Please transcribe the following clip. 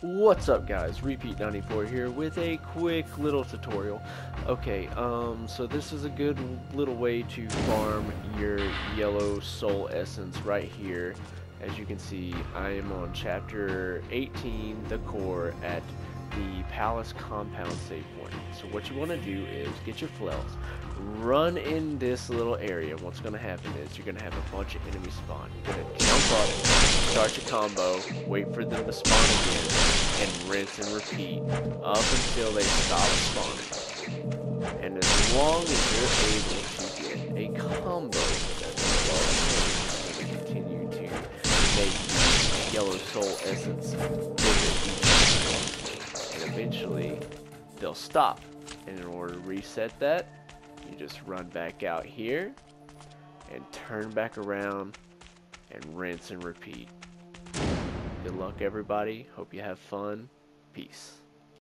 What's up guys, RePete94 here with a quick little tutorial. Okay, um, so this is a good little way to farm your yellow soul essence right here. As you can see, I am on chapter 18, the core, at the palace compound save point. So what you want to do is get your flails, run in this little area. What's going to happen is you're going to have a bunch of enemies spawn. You're going to jump up, start your combo, wait for them to spawn again, and rinse and repeat up until they stop spawning. And as long as you're able to get a combo that's that continue to make yellow soul essence and eventually they'll stop. And in order to reset that, you just run back out here and turn back around and rinse and repeat. Good luck everybody. Hope you have fun. Peace.